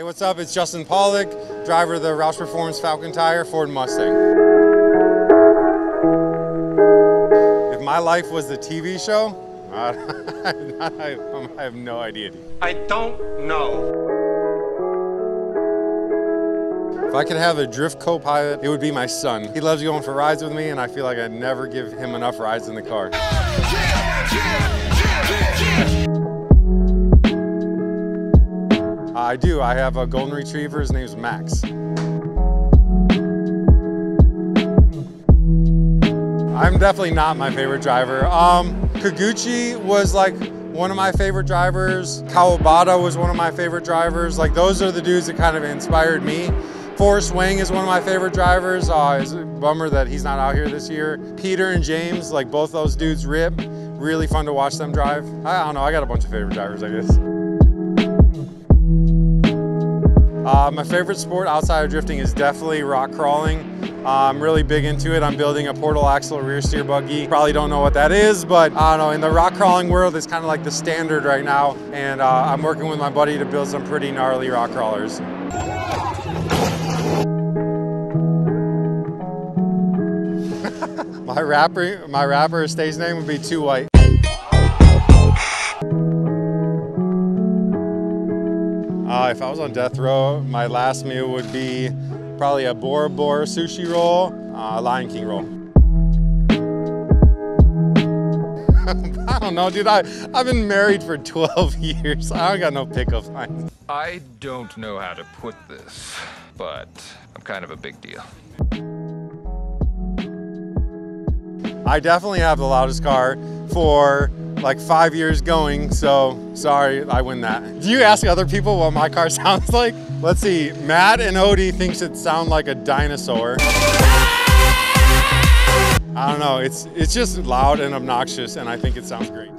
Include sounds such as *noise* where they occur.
Hey, what's up? It's Justin Pawlak, driver of the Roush Performance Falcon Tire Ford Mustang. If my life was the TV show, *laughs* I, I have no idea. I don't know. If I could have a drift co-pilot, it would be my son. He loves going for rides with me, and I feel like I'd never give him enough rides in the car. I do. I have a golden retriever. His name's Max. I'm definitely not my favorite driver. Um, Kikuchi was like one of my favorite drivers. Kawabata was one of my favorite drivers. Like those are the dudes that kind of inspired me. Forrest Wang is one of my favorite drivers. Uh, it's a bummer that he's not out here this year. Peter and James, like both those dudes rip. Really fun to watch them drive. I don't know, I got a bunch of favorite drivers, I guess. Uh, my favorite sport outside of drifting is definitely rock crawling. Uh, I'm really big into it. I'm building a portal axle rear steer buggy. Probably don't know what that is, but I don't know. In the rock crawling world, it's kind of like the standard right now. And uh, I'm working with my buddy to build some pretty gnarly rock crawlers. *laughs* my rapper, my rapper stage name would be Too White. Uh, if I was on death row, my last meal would be probably a Bora Bora sushi roll, uh, Lion King roll. *laughs* I don't know, dude. I, I've been married for *laughs* 12 years. I don't got no pickup lines. I don't know how to put this, but I'm kind of a big deal. I definitely have the loudest car for like five years going, so sorry I win that. Do you ask other people what my car *laughs* sounds like? Let's see, Matt and Odie thinks it sounds like a dinosaur. I don't know, it's, it's just loud and obnoxious and I think it sounds great.